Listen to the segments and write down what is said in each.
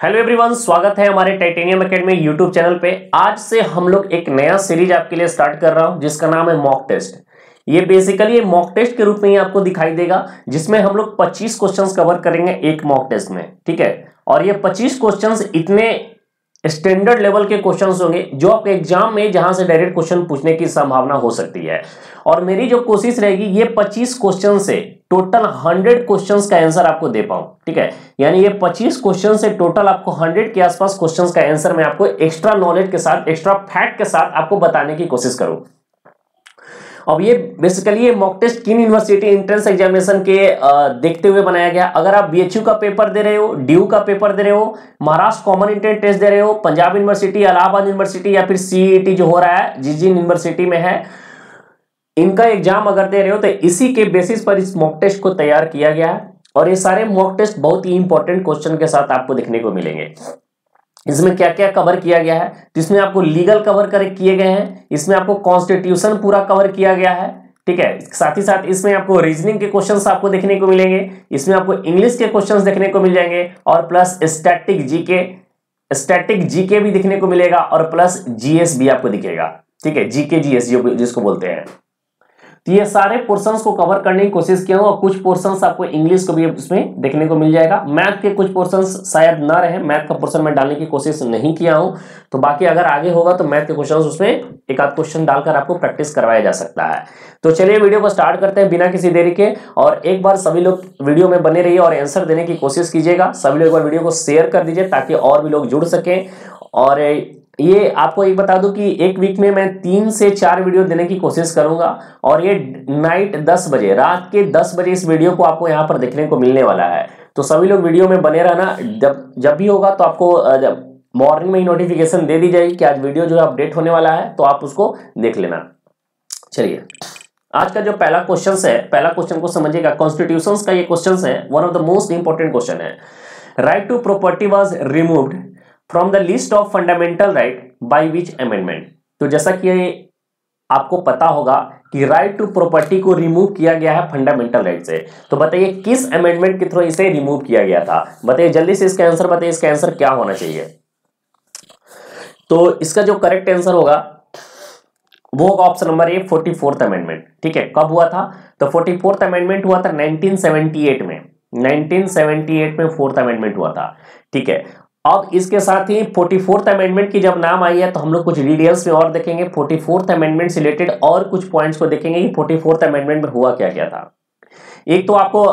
Hello everyone स्वागत है हमारे टाइटेनियम एकेडमी यूट्यूब चैनल पे। आज से हम लोग एक नया सीरीज़ आपके लिए स्टार्ट कर रहा हूँ, जिसका नाम है मॉक टेस्ट ये बेसिकली मॉक टेस्ट के रूप में ही आपको दिखाई देगा, जिसमें हम लोग 25 क्वेश्चंस कवर करेंगे एक मॉक टेस्ट में, ठीक है? और ये 25 क्वेश्चंस इतने स्टैंडर्ड लेवल के क्वेश्चंस होंगे, जो आपके एग्ज़ाम में जहाँ से डायरेक्ट क्वेश्चन पूछने की संभावना हो सकती है। और मेरी जो कोशिश रहेगी, ये 25 क्वेश्चन से टोटल 100 क्वेश्चंस का आंसर आपको दे पाऊँ, ठीक है? यानी ये 25 क्वेश्चन से टोटल आपको 100 के आसपास क्वेश्चंस का आंसर मैं आपको एक्स्ट्रा नॉलेज के साथ एक्स्ट्रा फैक्ट के साथ आपको बताने की कोशिश करूँ। अब ये बेसिकली ये मॉक टेस्ट किन यूनिवर्सिटी एंट्रेंस एग्जामिनेशन के देखते हुए बनाया गया। अगर आप बीएचयू का पेपर दे रहे हो ड्यू का पेपर दे रहे हो महाराष्ट्र कॉमन एंट्रेंस टेस्ट दे रहे हो पंजाब यूनिवर्सिटी इलाहाबाद यूनिवर्सिटी या फिर सीईटी जो हो रहा है, जिस जिन यूनिवर्सिटी में है, इनका एग्ज़ाम अगर दे रहे हो तो इसी के बेसिस पर इस मॉक टेस्ट को तैयार किया गया है। और ये सारे मॉक टेस्ट बहुत ही इंपॉर्टेंट क्वेश्चन के साथ आपको देखने को मिलेंगे। इसमें क्या क्या कवर किया गया है? तो इसमें आपको लीगल कवर कर किए गए हैं, इसमें आपको कॉन्स्टिट्यूशन पूरा कवर किया गया है, ठीक है? साथ ही साथ इसमें आपको रीजनिंग के क्वेश्चंस आपको देखने को मिलेंगे, इसमें आपको इंग्लिश के क्वेश्चंस देखने को मिल जाएँगे, और plus static GK static GK भी देखने को मिलेगा, और प्लस जीएस भी आपको दिखेगा, ठीक है? जीके जीएस जिसको बोलते हैं। ये सारे पोर्शंस को कवर करने की कोशिश किया हूँ और कुछ पोर्शंस आपको इंग्लिश को भी उसमें देखने को मिल जाएगा। मैथ के कुछ पोर्शंस शायद ना रहे मैथ का पोर्शन में डालने की कोशिश नहीं किया हूँ। तो बाकी अगर आगे होगा तो मैथ के क्वेश्चन उसमें एक आध क्वेश्चन डालकर आपको प्रैक्टिस करवाया जा सकता है। तो चलिए वीडियो को स्टार्ट करते हैं बिना किसी देरी के। और एक बार सभी लोग वीडियो में बने रहिए और आंसर देने की कोशिश कीजिएगा। सभी लोग एक बार वीडियो को शेयर कर दीजिए ताकि और भी लोग जुड़ सकें। और ये आपको एक बता दूँ कि एक वीक में मैं तीन से चार वीडियो देने की कोशिश करूँगा और ये नाइट दस बजे, रात के दस बजे इस वीडियो को आपको यहाँ पर देखने को मिलने वाला है। तो सभी लोग वीडियो में बने रहना। जब जब भी होगा तो आपको मॉर्निंग में ही नोटिफिकेशन दे दी जाएगी कि आज वीडियो जो है अपडेट होने वाला है तो आप उसको देख लेना। चलिए, आज का जो पहला क्वेश्चन है, पहला क्वेश्चन को समझिएगा। कॉन्स्टिट्यूशन का ये क्वेश्चन है one of the most important question है। Right to property was removed from the list of fundamental right by which amendment तो जैसा कि आपको पता होगा कि राइट टू प्रॉपर्टी को रिमूव किया गया है फंडामेंटल राइट से। तो बताइए किस अमेंडमेंट के थ्रू इसे रिमूव किया गया था? बताइए जल्दी से इसका आंसर बताइए इसका आंसर क्या होना चाहिए। तो इसका जो करेक्ट आंसर होगा, वो होगा option number A forty fourth amendment ठीक है, कब हुआ था? तो फोर्टी फोर्थ अमेंडमेंट हुआ था 1978 में। 1978 में फोर्थ अमेंडमेंट हुआ था। ठीक है अब इसके साथ ही फोर्टी फोर्थ अमेंडमेंट की जब नाम आई है तो हम लोग कुछ डिटेल्स में और देखेंगे। फोर्टी फोर्थ अमेंडमेंट से रिलेटेड और कुछ पॉइंट्स को देखेंगे कि फोर्टी फोर्थ अमेंडमेंट में हुआ क्या क्या था। एक तो आपको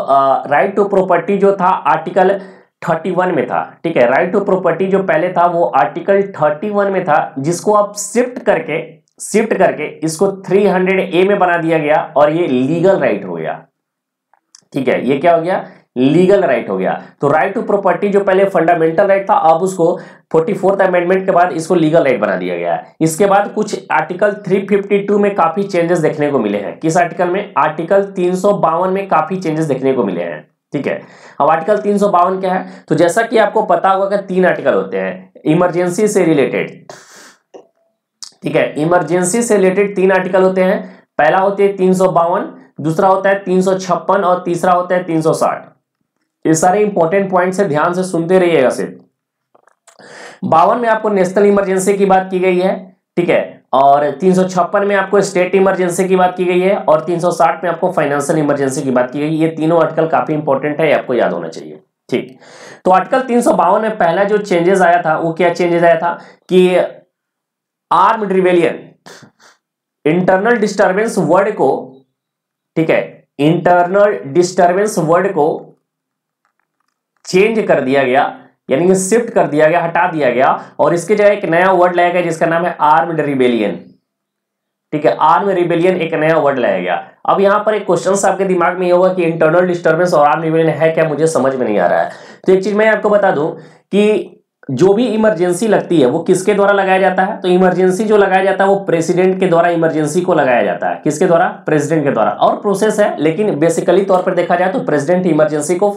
राइट टू प्रॉपर्टी जो था आर्टिकल थर्टी वन में था, ठीक है? राइट टू प्रॉपर्टी जो पहले था, वो आर्टिकल थर्टी वन में था, जिसको आप शिफ्ट करके शिफ्ट करके इसको थ्री हंड्रेड ए में बना दिया गया और ये लीगल राइट हो गया। ठीक है? ये क्या हो गया? लीगल राइट हो गया। तो राइट टू प्रॉपर्टी जो पहले फंडामेंटल राइट था, अब उसको फोर्टी फोर्थ अमेंडमेंट के बाद इसको लीगल राइट बना दिया गया है। इसके बाद कुछ आर्टिकल 352 में काफ़ी चेंजेस देखने को मिले हैं। किस आर्टिकल में? आर्टिकल तीन में काफ़ी चेंजेस देखने को मिले हैं। ठीक है? अब आर्टिकल तीन क्या है? तो जैसा कि आपको पता होगा कि तीन आर्टिकल होते हैं। इमरजेंसी से रिलेटेड। ठीक है? इमरजेंसी से रिलेटेड तीन आर्टिकल होते हैं। पहला होते हैं तीन दूसरा होता है तीन सौ छप्पन और तीसरा होता है तीन सौ साठ। ये सारे इंपॉर्टेंट पॉइंट्स है, ध्यान से सुनते रहिएगा सिर्फ़। बावन में आपको नेशनल इमरजेंसी की बात की गई है, ठीक है? और तीन सौ छप्पन में आपको स्टेट इमरजेंसी की बात की गई है, और 360 में आपको फाइनेंशियल इमरजेंसी की बात की गई ये तीनों आर्टिकल काफ़ी इंपॉर्टेंट है आपको याद होना चाहिए, ठीक? तो आर्टिकल तीन सौ बावन में पहला जो चेंजेस आया था, वो क्या चेंजेस आया था? कि armed rebellion internal disturbance word को, ठीक है? इंटरनल डिस्टर्बेंस वर्ड को चेंज कर दिया गया, यानी कि शिफ्ट कर दिया गया, हटा दिया गया, और इसके जगह एक नया वर्ड लाया गया जिसका नाम है आर्म्ड रिबेलियन ठीक है आर्म रिबेलियन एक नया वर्ड लाया गया। अब यहाँ पर एक क्वेश्चन आपके दिमाग में ये होगा कि इंटरनल डिस्टर्बेंस और आर्म रिबेलियन है क्या, मुझे समझ में नहीं आ रहा है। तो एक चीज़ मैं आपको बता दूँ कि जो भी इमरजेंसी लगती है, वो किसके द्वारा लगाया जाता है? तो इमरजेंसी जो लगाया जाता है, वो प्रेसिडेंट के द्वारा इमरजेंसी को लगाया जाता है। किसके द्वारा? प्रेसिडेंट के द्वारा। और प्रोसेस है, लेकिन बेसिकली तौर पर देखा जाए तो प्रेसिडेंट इमरजेंसी को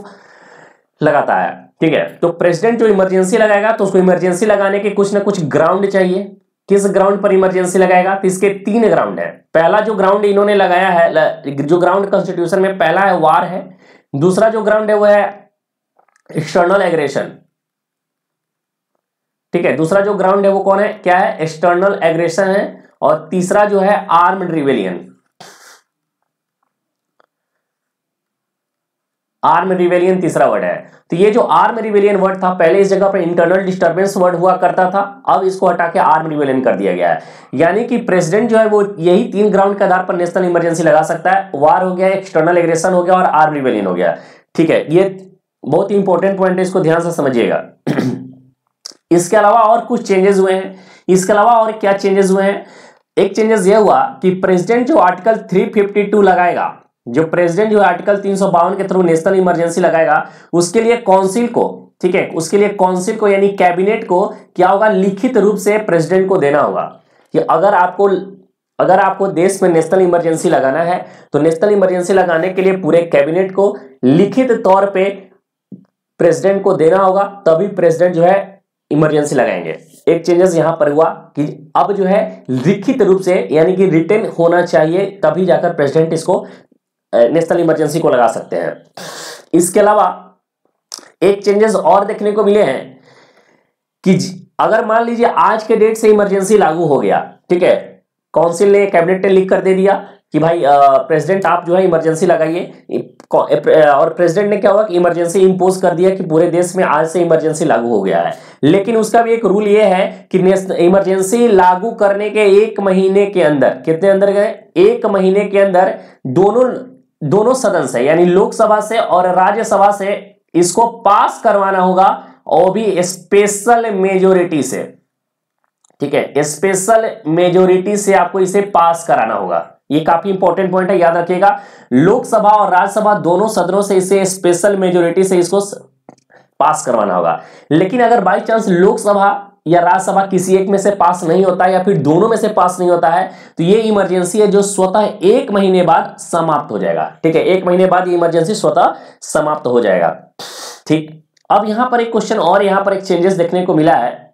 लगाता है ठीक है? तो प्रेसिडेंट जो इमरजेंसी लगाएगा तो उसको इमरजेंसी लगाने के कुछ ना कुछ ग्राउंड चाहिए। किस ग्राउंड पर इमरजेंसी लगाएगा? तो इसके तीन ग्राउंड है। पहला जो ग्राउंड इन्होंने लगाया है जो ग्राउंड कॉन्स्टिट्यूशन में पहला है वार है। दूसरा जो ग्राउंड है, वो है एक्सटर्नल एग्रेशन ठीक है? दूसरा जो ग्राउंड है, वो कौन है? क्या है? एक्सटर्नल एग्रेशन है। और तीसरा जो है आर्म्ड रिवेलियन आर्म रिवेलियन तीसरा वर्ड है। तो ये जो आर्म रिवेलियन वर्ड था, पहले इस जगह पर इंटरनल डिस्टर्बेंस वर्ड हुआ करता था, अब इसको हटा के आर्म रिवेलियन कर दिया गया है। यानी कि प्रेसिडेंट जो है वो यही तीन ग्राउंड के आधार पर नेशनल इमरजेंसी लगा सकता है। वार हो गया एक्सटर्नल एग्रेशन हो गया और आर्म रिवेलियन हो गया। ठीक है, ये बहुत ही इंपॉर्टेंट पॉइंट है, इसको ध्यान से समझिएगा। इसके अलावा और कुछ चेंजेस हुए हैं। इसके अलावा और क्या चेंजेस हुए हैं? एक चेंजेस यह हुआ कि प्रेसिडेंट जो आर्टिकल 352 लगाएगा जो प्रेसिडेंट जो आर्टिकल तीन सौ बावन के थ्रू नेशनल इमरजेंसी लगाएगा, उसके लिए काउंसिल को, ठीक है, उसके लिए काउंसिल को यानी कैबिनेट को क्या होगा, लिखित रूप से प्रेसिडेंट को देना होगा। कि अगर आपको अगर आपको देश में नेशनल इमरजेंसी लगाना है तो नेशनल इमरजेंसी लगाने के लिए पूरे कैबिनेट को लिखित तौर पे प्रेसिडेंट को देना होगा, तभी प्रेसिडेंट जो है इमरजेंसी लगाएँगे। एक चेंजेस यहाँ पर हुआ कि अब जो है लिखित रूप से यानी कि रिटर्न होना चाहिए, तभी जाकर प्रेसिडेंट इसको नेशनल इमरजेंसी को लगा सकते हैं। इसके अलावा एक चेंजेस और देखने को मिले हैं कि अगर मान लीजिए आज के डेट से इमरजेंसी लागू हो गया, ठीक है, काउंसिल ने कैबिनेट ने लिख कर दे दिया कि भाई प्रेसिडेंट आप जो है इमरजेंसी लगाइए। और प्रेसिडेंट ने क्या हुआ कि इमरजेंसी इंपोज कर दिया कि पूरे देश में आज से इमरजेंसी लागू हो गया है। लेकिन उसका भी एक रूल ये है कि इमरजेंसी लागू करने के एक महीने के अंदर, कितने अंदर गए? एक महीने के अंदर दोनों दोनों सदन से, यानी लोकसभा से और राज्यसभा से इसको पास करवाना होगा और भी स्पेशल मेजोरिटी से। ठीक है? स्पेशल मेजोरिटी से आपको इसे पास कराना होगा। ये काफ़ी इंपॉर्टेंट पॉइंट है, याद रखिएगा। लोकसभा और राज्यसभा दोनों सदनों से इसे स्पेशल मेजोरिटी से इसको पास करवाना होगा। लेकिन अगर बाई चांस लोकसभा या राज्यसभा किसी एक में से पास नहीं होता है या फिर दोनों में से पास नहीं होता है तो ये इमरजेंसी है जो स्वतः एक महीने बाद समाप्त हो जाएगा। ठीक है, एक महीने बाद ये इमरजेंसी स्वतः समाप्त हो जाएगा। ठीक, अब यहाँ पर एक क्वेश्चन और यहाँ पर एक चेंजेस देखने को मिला है।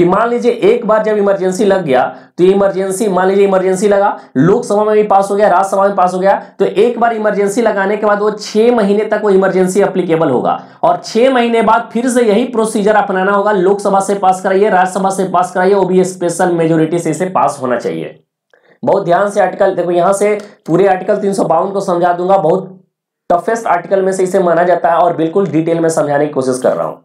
कि मान लीजिए एक बार जब इमरजेंसी लग गया तो इमरजेंसी, मान लीजिए इमरजेंसी लगा, लोकसभा में भी पास हो गया, राज्यसभा में पास हो गया तो एक बार इमरजेंसी लगाने के बाद वो छह महीने तक वो इमरजेंसी अप्लीकेबल होगा। और छह महीने बाद फिर से यही प्रोसीजर अपनाना होगा, लोकसभा से पास कराइए, राज्यसभा से पास कराइए, वो भी स्पेशल मेजोरिटी से इसे पास होना चाहिए। बहुत ध्यान से आर्टिकल देखो यहाँ से पूरे आर्टिकल तीन सौ बावन को समझा दूँगा, बहुत टफेस्ट आर्टिकल में से इसे माना जाता है और बिल्कुल डिटेल में समझाने की कोशिश कर रहा हूँ।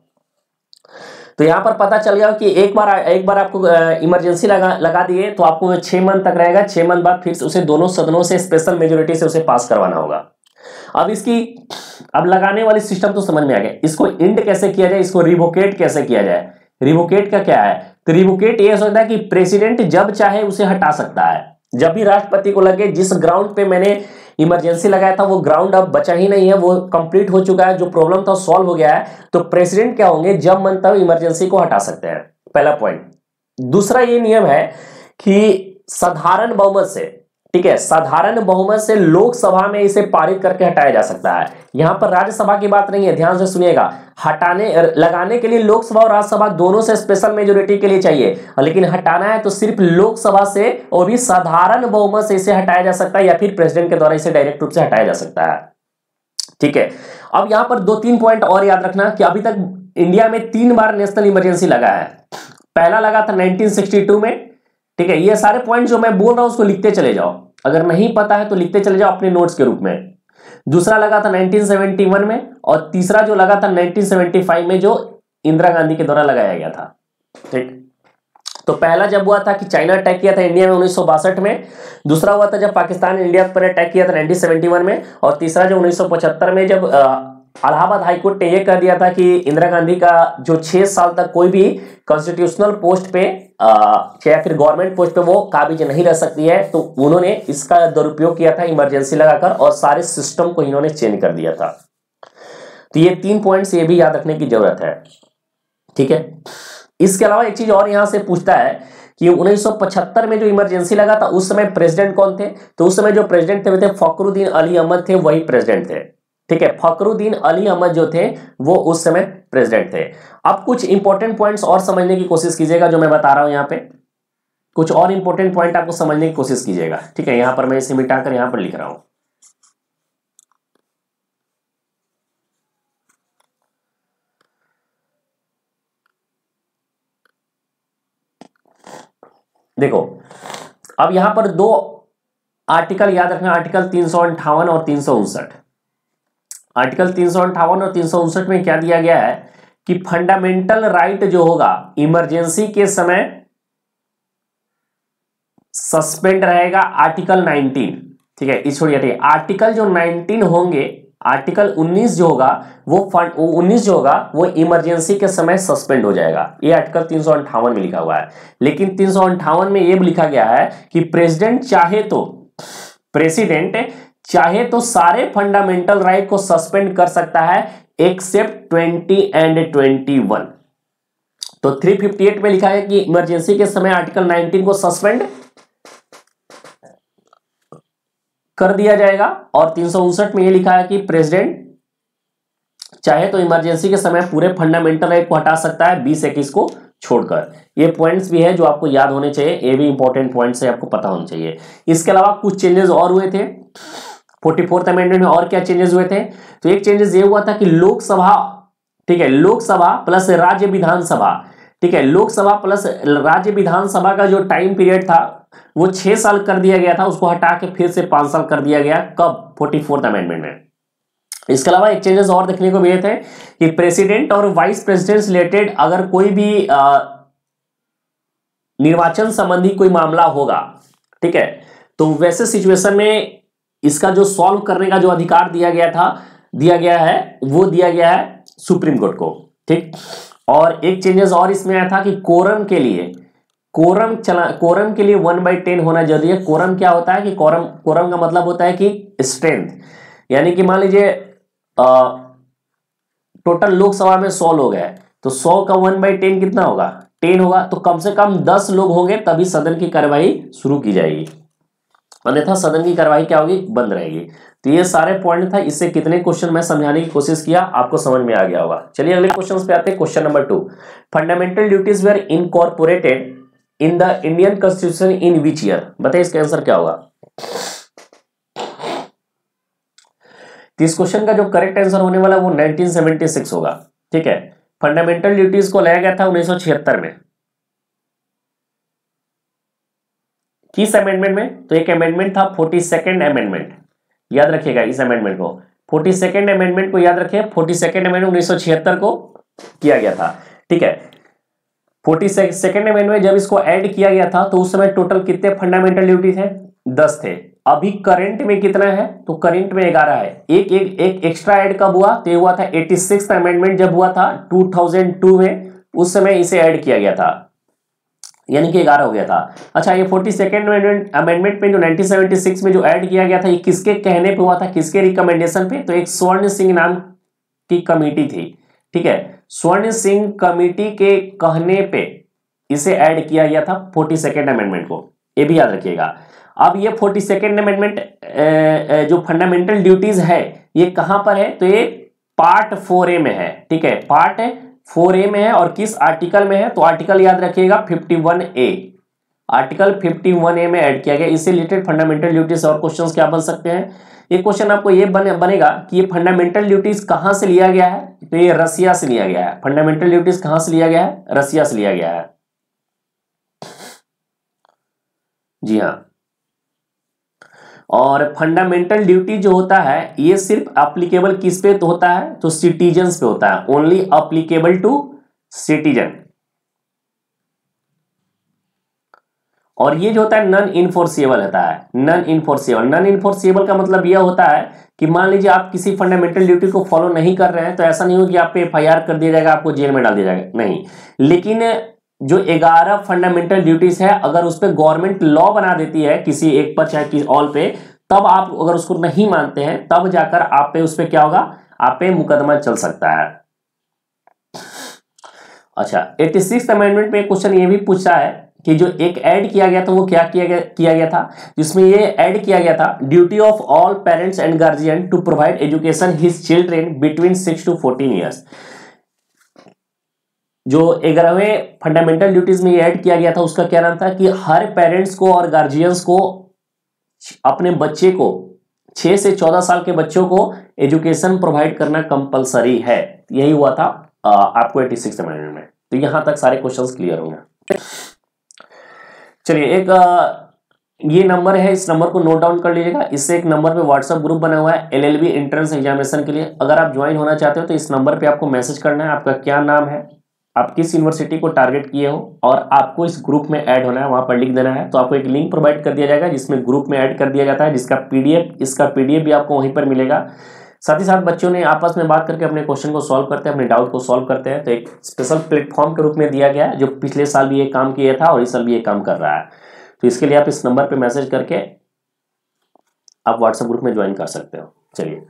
तो यहाँ पर पता चल गया कि एक बार एक बार आपको इमरजेंसी लगा लगा दिए तो आपको छह मंथ तक रहेगा। छह मंथ बाद फिर उसे दोनों सदनों से स्पेशल मेजोरिटी से उसे पास करवाना होगा। अब इसकी, अब लगाने वाली सिस्टम तो समझ में आ गया। इसको इंड कैसे किया जाए? इसको रिवोकेट कैसे किया जाए? रिवोकेट का क्या है? तो रिवोकेट यह सकता है कि प्रेसिडेंट जब चाहे उसे हटा सकता है। जब भी राष्ट्रपति को लगे जिस ग्राउंड पे मैंने इमरजेंसी लगाया था, वो ग्राउंड अब बचा ही नहीं है, वो कंप्लीट हो चुका है, जो प्रॉब्लम था सॉल्व हो गया है। तो प्रेसिडेंट क्या होंगे, जब मन तब इमरजेंसी को हटा सकते हैं। पहला पॉइंट दूसरा ये नियम है कि साधारण बहुमत से ठीक है, साधारण बहुमत से लोकसभा में इसे पारित करके हटाया जा सकता है। यहाँ पर राज्यसभा की बात नहीं है, ध्यान से सुनिएगा। हटाने लगाने के लिए लोकसभा और राज्यसभा दोनों से स्पेशल मेजोरिटी के लिए चाहिए, लेकिन हटाना है तो सिर्फ़ लोकसभा से और भी साधारण बहुमत से इसे हटाया जा सकता है या फिर प्रेसिडेंट के द्वारा इसे डायरेक्ट रूप से हटाया जा सकता है। ठीक है, अब यहाँ पर दो तीन पॉइंट और याद रखना कि अभी तक इंडिया में तीन बार नेशनल इमरजेंसी लगा है। पहला लगा था 1962 में, ठीक है, ये सारे पॉइंट जो मैं बोल रहा हूँ उसको लिखते चले जाओ। अगर नहीं पता है तो लिखते चले जाओ अपने नोट्स के रूप में। दूसरा लगा था 1971 में और तीसरा जो लगा था 1975 में जो इंदिरा गांधी के द्वारा लगाया गया था। ठीक? तो पहला जब हुआ था कि चाइना अटैक किया था इंडिया में उन्नीस सौ बासठ में, दूसरा हुआ था जब पाकिस्तान इंडिया पर अटैक किया था 1971 में, और तीसरा जो 1975 में जब अलाहाबाद हाईकोर्ट ने यह कह दिया था कि इंदिरा गांधी का जो छह साल तक कोई भी कॉन्स्टिट्यूशनल पोस्ट पे या फिर गवर्नमेंट पोस्ट पे वो काबिज नहीं रह सकती है तो उन्होंने इसका दुरुपयोग किया था इमरजेंसी लगाकर और सारे सिस्टम को इन्होंने चेंज कर दिया था। तो ये तीन पॉइंट्स ये भी याद रखने की ज़रूरत है। ठीक है? इसके अलावा एक चीज़ और यहाँ से पूछता है कि 1975 में जो इमरजेंसी लगा था, उस समय प्रेसिडेंट कौन थे? तो उस समय जो प्रेसिडेंट थे, वे थे फकरुद्दीन अली अहमद थे, वही प्रेसिडेंट थे। ठीक है फकरुद्दीन अली अहमद जो थे, वो उस समय प्रेसिडेंट थे। अब कुछ इंपॉर्टेंट पॉइंट्स और समझने की कोशिश कीजिएगा जो मैं बता रहा हूँ यहाँ पे। कुछ और इंपॉर्टेंट पॉइंट आपको समझने की कोशिश कीजिएगा। ठीक है, यहाँ पर मैं इसे मिटाकर यहाँ पर लिख रहा हूँ। देखो, अब यहाँ पर दो आर्टिकल याद रखना आर्टिकल तीन और तीन सौ उनसठ। आर्टिकल तीन और तीन में क्या दिया गया है कि फंडामेंटल राइट जो होगा, इमरजेंसी के समय सस्पेंड रहेगा आर्टिकल 19 ठीक है, इस छोड़िए आर्टिकल जो 19 होंगे, आर्टिकल 19 जो होगा, वो फंड 19 जो होगा, वो इमरजेंसी के समय सस्पेंड हो जाएगा। ये आर्टिकल तीन में लिखा हुआ है। लेकिन तीन में ये लिखा गया है कि प्रेसिडेंट चाहे तो प्रेसिडेंट चाहे तो सारे फंडामेंटल राइट को सस्पेंड कर सकता है एक्सेप्ट 20 एंड 21 तो 358 में लिखा है कि इमरजेंसी के समय आर्टिकल 19 को सस्पेंड कर दिया जाएगा, और तीन सौ उनसठ में यह लिखा है कि प्रेसिडेंट चाहे तो इमरजेंसी के समय पूरे फंडामेंटल राइट को हटा सकता है, बीस इक्कीस को छोड़कर। ये पॉइंट्स भी है जो आपको याद होने चाहिए, ये भी इंपॉर्टेंट पॉइंट्स है, आपको पता होना चाहिए। इसके अलावा कुछ चेंजेस और हुए थे। फोर्टी फोर्थ अमेंडमेंट में और क्या चेंजेस हुए थे? तो एक चेंजेस ये हुआ था कि लोकसभा ठीक है लोकसभा प्लस राज्य विधानसभा ठीक है लोकसभा प्लस राज्य विधानसभा का जो टाइम पीरियड था वो छह साल कर दिया गया था उसको हटा के फिर से पाँच साल कर दिया गया कब? फोर्टी फोर्थ अमेंडमेंट में। इसके अलावा एक चेंजेस और देखने को मिले थे कि प्रेसिडेंट और वाइस प्रेसिडेंट रिलेटेड अगर कोई भी आ, निर्वाचन संबंधी कोई मामला होगा ठीक है तो वैसे सिचुएशन में इसका जो सॉल्व करने का जो अधिकार दिया गया था, दिया गया है, वो दिया गया है सुप्रीम कोर्ट को, ठीक? और एक चेंजेस और इसमें आया था कि कोरम के लिए कोरम चला कोरम के लिए वन बाई टेन होना ज़रूरी है। कोरम क्या होता है कि कोरम कोरम का मतलब होता है कि स्ट्रेंथ यानी कि मान लीजिए टोटल लोकसभा में सौ लोग हैं तो सौ का वन बाई टेन कितना होगा? टेन होगा तो कम से कम दस लोग होंगे, तभी सदन की कार्यवाही शुरू की जाएगी। अन्यथा सदन की कार्यवाही क्या होगी? बंद रहेगी। तो ये सारे पॉइंट था, इससे कितने क्वेश्चन मैं समझाने की कोशिश किया, आपको समझ में आ गया होगा। चलिए अगले क्वेश्चन पे आते हैं question number two fundamental duties were incorporated in the Indian constitution in which year बताइए इसका आंसर क्या होगा? तो इस क्वेश्चन का जो करेक्ट आंसर होने वाला वो 1976 होगा। ठीक है? फंडामेंटल ड्यूटीज़ को लाया गया था 1976 में। किस अमेंडमेंट में? तो एक अमेंडमेंट था फोर्टी सेकेंड अमेंडमेंट याद रखिएगा इस अमेंडमेंट को। फोर्टी सेकेंड अमेंडमेंट को याद रखिए। फोर्टी सेकेंड अमेंडमेंट उन्नीस को किया गया था। ठीक है? फोर्टी सेकेंड अमेंडमेंट जब इसको ऐड किया गया था तो उस समय टोटल कितने फंडामेंटल ड्यूटी थे? दस थे। अभी करंट में कितना है? तो करंट में ग्यारह है। एक एक एक एक्स्ट्रा ऐड कब हुआ? तो हुआ था एट्टी सिक्स अमेंडमेंट जब हुआ था 2002 में। उस समय इसे ऐड किया गया था। यानी कि ग्यारह हो गया था। अच्छा ये फोर्टी सेकेंड अमेंडमेंट में जो 1976 में जो ऐड किया गया था, ये किसके कहने पे हुआ था? किसके रिकमेंडेशन पे? तो एक स्वर्ण सिंह नाम की कमेटी थी। ठीक है? स्वर्ण सिंह कमेटी के कहने पे इसे ऐड किया गया था फोर्टी सेकेंड अमेंडमेंट को। ये भी याद रखिएगा। अब ये फोर्टी सेकेंड अमेंडमेंट जो फंडामेंटल ड्यूटीज़ है, ये कहाँ पर है? तो ये पार्ट फोर ए में है। ठीक है? पार्ट फोर ए में है और किस आर्टिकल में है? तो आर्टिकल याद रखिएगा fifty one A. Article fifty one A में ऐड किया गया। इससे रिलेटेड फंडामेंटल ड्यूटीज़ और क्वेश्चंस क्या बन सकते हैं? ये क्वेश्चन आपको ये बने, बनेगा कि ये फंडामेंटल ड्यूटीज़ कहाँ से लिया गया है? तो ये रसिया से लिया गया है। फंडामेंटल ड्यूटीज़ कहाँ से लिया गया है? रसिया से लिया गया है। जी हाँ। और फंडामेंटल ड्यूटी जो होता है, ये सिर्फ़ अप्लीकेबल किस पे तो होता है? तो सिटीजन पे होता है। ओनली अप्लीकेबल टू सिटीजन और ये जो होता है नॉन इनफोर्सिएबल होता है। नॉन इनफोर्सिएबल नॉन इनफोर्सिएबल का मतलब यह होता है कि मान लीजिए आप किसी फंडामेंटल ड्यूटी को फॉलो नहीं कर रहे हैं तो ऐसा नहीं हो कि आप पे एफ़ कर दिया जाएगा, आपको जेल में डाल दिया जाएगा। नहीं। लेकिन जो ग्यारह फंडामेंटल ड्यूटीज़ है, अगर उस पर गवर्नमेंट लॉ बना देती है, किसी एक पर, चाहे किसी ऑल पे, तब आप अगर उसको नहीं मानते हैं, तब जाकर आप पे उस पर क्या होगा? आप पे मुकदमा चल सकता है। अच्छा एट्टी सिक्स अमेंडमेंट में क्वेश्चन ये भी पूछा है कि जो एक ऐड किया गया था, वो क्या किया गया किया गया था? जिसमें ये ऐड किया गया था duty of all parents and guardian to provide education his children between six to fourteen years जो ग्यारहवें फंडामेंटल ड्यूटीज़ में ऐड किया गया था, उसका क्या नाम था कि हर पेरेंट्स को और गार्जियंस को, अपने बच्चे को, छह से चौदह साल के बच्चों को एजुकेशन प्रोवाइड करना कंपलसरी है। यही हुआ था आपको एटी सिक्स में। तो यहाँ तक सारे क्वेश्चंस क्लियर होंगे। चलिए, एक ये नंबर है, इस नंबर को नोट डाउन कर लीजिएगा। इससे एक नंबर पे व्हाट्सएप ग्रुप बना हुआ है एलएलबी एंट्रेंस एग्जामिनेशन के लिए। अगर आप ज्वाइन होना चाहते हो तो इस नंबर पे आपको मैसेज करना है, आपका क्या नाम है आप किस यूनिवर्सिटी को टारगेट किए हो और आपको इस ग्रुप में ऐड होना है, वहाँ पर लिख देना है। तो आपको एक लिंक प्रोवाइड कर दिया जाएगा, जिसमें ग्रुप में ऐड कर दिया जाता है, जिसका पीडीएफ इसका पीडीएफ भी आपको वहीं पर मिलेगा। साथ ही साथ बच्चों ने आपस में बात करके अपने क्वेश्चन को सॉल्व करते हैं, अपने डाउट को सॉल्व करते हैं। तो एक स्पेशल प्लेटफॉर्म के रूप में दिया गया है, जो पिछले साल भी ये काम किया था और इस साल भी ये काम कर रहा है। तो इसके लिए आप इस नंबर पर मैसेज करके आप व्हाट्सएप ग्रुप में ज्वाइन कर सकते हो। चलिए।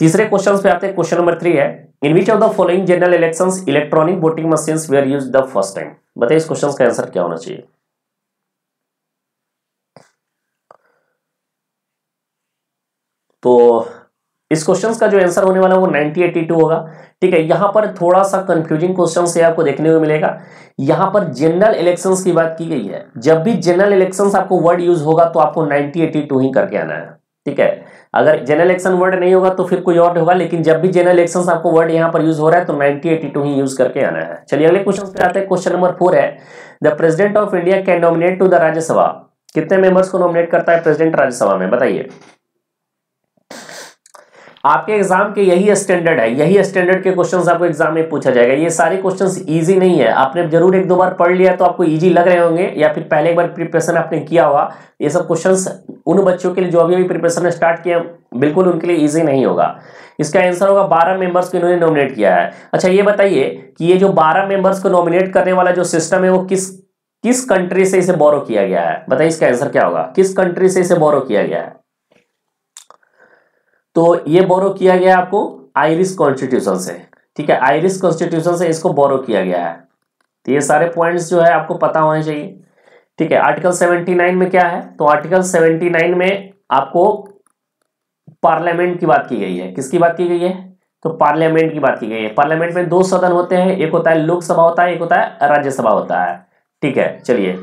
तीसरे क्वेश्चन पे आते हैं। क्वेश्चन नंबर थ्री है। In which of the following general elections electronic voting machine were used the first time बताइए इस क्वेश्चन का आंसर क्या होना चाहिए? तो इस क्वेश्चन का जो आंसर होने वाला है वो 9082 होगा। ठीक है, यहाँ पर थोड़ा सा कंफ्यूजिंग क्वेश्चन से आपको देखने को मिलेगा। यहाँ पर जनरल इलेक्शंस की बात की गई है। जब भी जनरल इलेक्शंस आपको वर्ड यूज़ होगा तो आपको 9082 ही करके आना है। ठीक है? अगर जनरल इलेक्शन वर्ड नहीं होगा तो फिर कोई और होगा, लेकिन जब भी जनरल इलेक्शन आपको वर्ड यहाँ पर यूज़ हो रहा है तो नाइनटी ही यूज़ करके आना है। चलिए अगले क्वेश्चन पे आते हैं। क्वेश्चन नंबर फोर है the president of India can nominate to the Rajya Sabha कितने मेंबर्स को नॉमिनेट करता है प्रेसिडेंट राज्यसभा में? बताइए। आपके एग्ज़ाम के यही स्टैंडर्ड है, यही स्टैंडर्ड के क्वेश्चंस आपको एग्ज़ाम में पूछा जाएगा। ये सारे क्वेश्चंस इजी नहीं है। आपने ज़रूर एक दो बार पढ़ लिया तो आपको इजी लग रहे होंगे, या फिर पहले एक बार प्रिपरेशन आपने किया हुआ, ये सब क्वेश्चंस उन बच्चों के लिए जो अभी अभी प्रिपरेशन स्टार्ट किया, बिल्कुल उनके लिए ईजी नहीं होगा। इसका आंसर होगा बारह मेंबर्स को इन्होंने नॉमिनेट किया है। अच्छा ये बताइए कि ये जो बारह मेंबर्स को नॉमिनेट करने वाला जो सिस्टम है, वो किस किस कंट्री से इसे बोरो किया गया है? बताइए इसका आंसर क्या होगा? किस कंट्री से इसे बोरो किया गया है? तो ये बोरो किया गया आपको आयरिस कॉन्स्टिट्यूशन से। ठीक है आयरिस कॉन्स्टिट्यूशन से इसको बोरो किया गया है। तो ये सारे पॉइंट्स जो है आपको पता होने चाहिए। ठीक है आर्टिकल 79 में क्या है? तो आर्टिकल 79 में आपको पार्लियामेंट की बात की गई है। किसकी बात की गई है? तो पार्लियामेंट की बात की गई है। पार्लियामेंट में दो सदन होते हैं, एक होता है लोकसभा होता है, एक होता है राज्यसभा होता है। ठीक है, चलिए।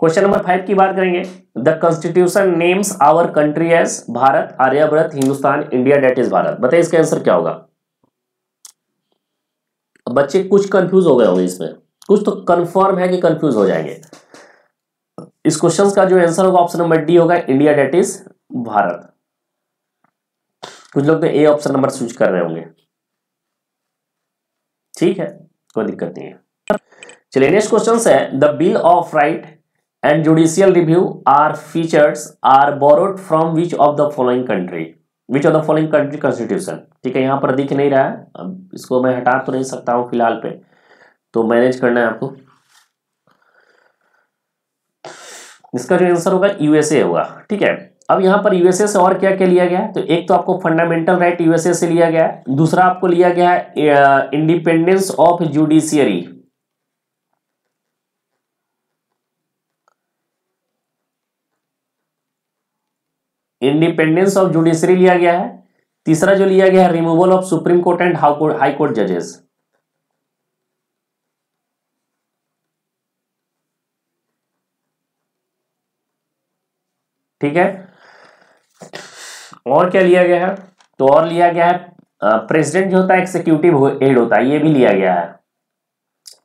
क्वेश्चन नंबर फाइव की बात करेंगे। The constitution names our country as Bharat Aryavrat Hindustan India that is Bharat बताइए इसका आंसर क्या होगा? बच्चे कुछ कंफ्यूज हो गए होंगे इसमें। कुछ तो कंफर्म है कि कंफ्यूज हो जाएँगे। इस क्वेश्चन का जो आंसर होगा ऑप्शन नंबर डी होगा इंडिया डेट इज़ भारत कुछ लोग तो ए ऑप्शन नंबर चूज़ कर रहे होंगे। ठीक है, कोई दिक्कत नहीं है। चलिए नेक्स्ट क्वेश्चन है। The bill of right and judicial review are features are borrowed from which of the following country? Which of the following country constitution ठीक है, यहाँ पर दिख नहीं रहा है। अब इसको मैं हटा तो नहीं सकता हूँ फ़िलहाल पे। तो मैनेज करना है आपको। इसका जो आंसर होगा यूएसए होगा। ठीक है, अब यहाँ पर यूएसए से और क्या क्या लिया गया? है तो एक तो आपको फंडामेंटल राइट यूएसए से लिया गया। है दूसरा आपको लिया गया है independence of judiciary independence of judiciary लिया गया है। तीसरा जो लिया गया है removal of supreme court and high court जजेस ठीक है? और क्या लिया गया है? तो और लिया गया है प्रेसिडेंट जो होता है एक्सिक्यूटिव हेड होता है, ये भी लिया गया है।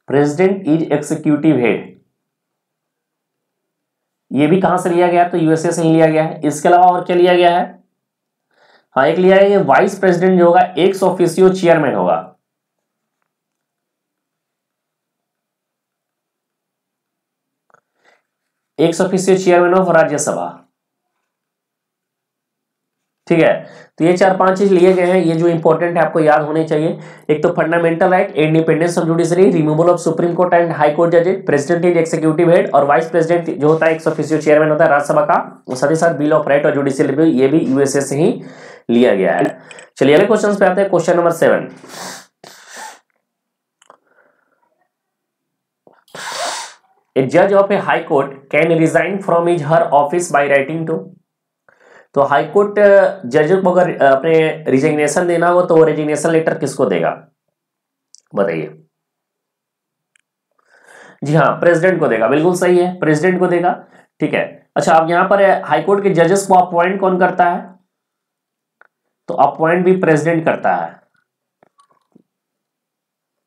प्रेसिडेंट इज़ एक्सिक्यूटिव हेड ये भी कहाँ से लिया गया तो यूएसए से ही लिया गया है। इसके अलावा और क्या लिया गया है? हाँ एक लिया है वाइस प्रेसिडेंट जो होगा एक ऑफिसियो चेयरमैन होगा। एक ऑफिसियो चेयरमैन ऑफ़ राज्यसभा ठीक है? तो ये चार पाँच चीज़ लिए गए हैं, ये जो इंपॉर्टेंट है, आपको याद होने चाहिए। एक तो fundamental right independence of judiciary removal of supreme court and high court जजेज president is executive head और वाइस प्रेसिडेंट जो होता है, एक ऑफिसियो चेयरमैन होता है, राज्यसभा का साथ ही साथ बिल ऑफ़ राइट और जुडिशियल रिव्यू ये भी यूएसए से ही लिया गया है। चलिए अगले क्वेश्चन पे आते हैं question number seven A judge of a high court can resign from his, her office by writing to तो हाईकोर्ट जज को अगर अपने रिजिग्नेशन देना हो तो वो रिजिग्नेशन लेटर किसको देगा? बताइए। जी हाँ प्रेसिडेंट को देगा। बिल्कुल सही है प्रेसिडेंट को देगा। ठीक है। अच्छा अब यहाँ पर हाईकोर्ट के जजेस को अपॉइंट कौन करता है? तो अपॉइंट भी प्रेसिडेंट करता है।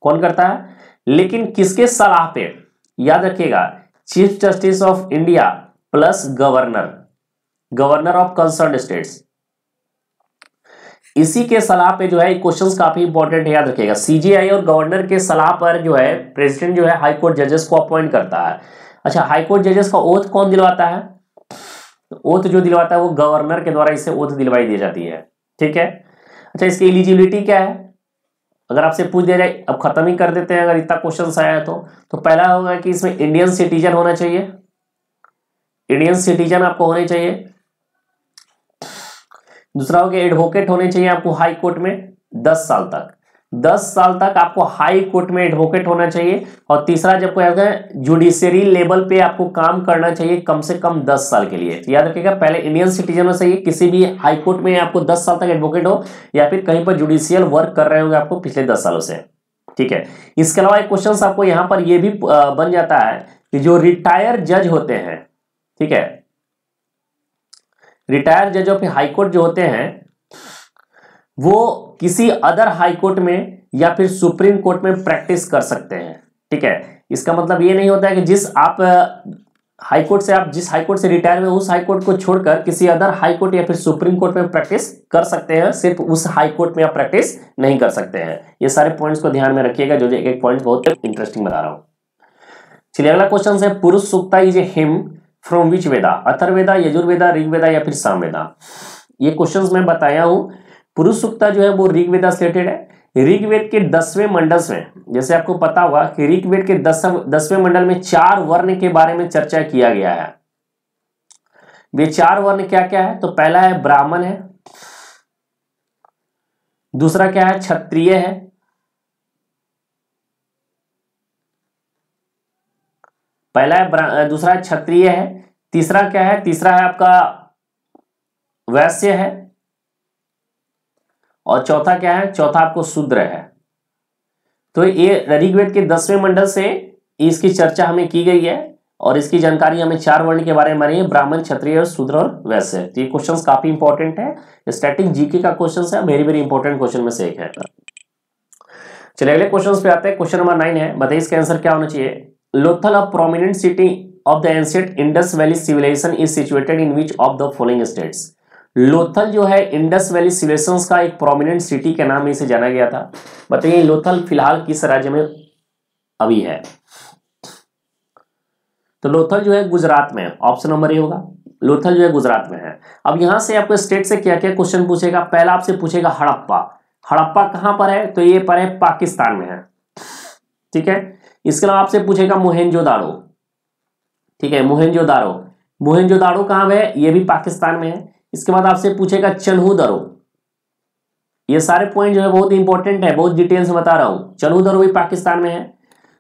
कौन करता है? लेकिन किसके सलाह पे? याद रखिएगा chief justice of India plus governor governor of concern states. इसी के सलाह पे जो है क्वेश्चन काफ़ी इंपॉर्टेंट है, याद रखिएगा। सीजीआई और गवर्नर के सलाह पर जो है प्रेसिडेंट जो है हाई कोर्ट जजेस को अपॉइंट करता है। अच्छा हाई कोर्ट जजेस का ओथ कौन दिलवाता है? ओथ जो दिलवाता है, वो गवर्नर के द्वारा इसे ओथ दिलवाई दी जाती है। ठीक है? अच्छा इसकी एलिजिबिलिटी क्या है? अगर आपसे पूछ दिया जाए, अब खत्म ही कर देते हैं, अगर इतना क्वेश्चन आया तो। तो पहला होगा कि इसमें इंडियन सिटीजन होना चाहिए। इंडियन सिटीजन आपको होने चाहिए। दूसरा हो गया एडवोकेट होने चाहिए आपको हाई कोर्ट में दस साल तक। दस साल तक आपको हाई कोर्ट में एडवोकेट होना चाहिए और तीसरा जब कोई आता है जुडिशियरी लेवल पे आपको काम करना चाहिए कम से कम दस साल के लिए। याद रखिएगा, पहले इंडियन सिटीजन में चाहिए, किसी भी हाई कोर्ट में आपको दस साल तक एडवोकेट हो या फिर कहीं पर जुडिशियल वर्क कर रहे होंगे आपको पिछले दस सालों से। ठीक है? इसके अलावा एक क्वेश्चन आपको यहाँ पर यह भी बन जाता है कि जो रिटायर जज होते हैं, ठीक है? रिटायर जज ऑफ़ हाईकोर्ट जो होते हैं, वो किसी अदर हाईकोर्ट में या फिर सुप्रीम कोर्ट में प्रैक्टिस कर सकते हैं। ठीक है? इसका मतलब ये नहीं होता है कि जिस आप हाईकोर्ट से आप, जिस हाईकोर्ट से रिटायर हुए, उस हाईकोर्ट को छोड़कर किसी अदर हाईकोर्ट या फिर सुप्रीम कोर्ट में प्रैक्टिस कर सकते हैं, सिर्फ़ उस हाईकोर्ट में आप प्रैक्टिस नहीं कर सकते हैं। ये सारे पॉइंट्स को ध्यान में रखिएगा, जो एक एक पॉइंट बहुत इंटरेस्टिंग बता रहा हूँ। चलिए, अगला क्वेश्चन है, Purusha Sukta is a hymn from which Veda Atharvaveda Yajurveda Rigveda या फिर सामवेदा ये क्वेश्चंस मैं बताया हूँ। पुरुष सुक्ता जो है वो ऋग्वेदा से रिलेटेड है। ऋग्वेद के दसवें मंडल में, जैसे आपको पता होगा कि ऋग्वेद के दस दसवें मंडल में चार वर्ण के बारे में चर्चा किया गया है। वे चार वर्ण क्या क्या है? तो पहला है ब्राह्मण है। दूसरा क्या है? क्षत्रिय है। पहला है दूसरा क्षत्रिय है। तीसरा क्या है? तीसरा है आपका वैश्य है। और चौथा क्या है? चौथा आपको शूद्र है। तो ये ऋग्वेद के दसवें मंडल से इसकी चर्चा हमें की गई है और इसकी जानकारी हमें चार वर्ण के बारे में है, ब्राह्मण, क्षत्रिय और शूद्र और वैश्य। तो ये क्वेश्चंस काफ़ी इंपॉर्टेंट है। स्टैटिक जीके का क्वेश्चन है वेरी वेरी इंपॉर्टेंट क्वेश्चन में से एक है। चलिए अगले क्वेश्चन पे आते हैं। क्वेश्चन नंबर नाइन है। बताइए इसका आंसर क्या होना चाहिए? Lothal, a prominent city of the ancient Indus Valley civilization, is situated in which of the following states? Lothal जो है इंडस वैली सिविलेशन का एक प्रोमिनेंट सिटी के नाम से जाना गया था। बताइए लोथल फ़िलहाल किस राज्य में अभी है? तो लोथल जो है गुजरात में ऑप्शन नंबर ए होगा। लोथल जो है गुजरात में है। अब यहाँ से आपको स्टेट से क्या क्या क्वेश्चन पूछेगा? पहला आपसे पूछेगा हड़प्पा। हड़प्पा कहाँ पर है? तो ये पर है पाकिस्तान में है। ठीक है? इसके अलावा आपसे पूछेगा मोहनजो दारो। ठीक है मोहनजो दारो। मोहनजो दारो कहाँ है? ये भी पाकिस्तान में है। इसके बाद आपसे पूछेगा चन्हू दरो। ये सारे पॉइंट जो है बहुत इंपॉर्टेंट है, बहुत डिटेल से बता रहा हूँ। चन्हू दरो भी पाकिस्तान में है।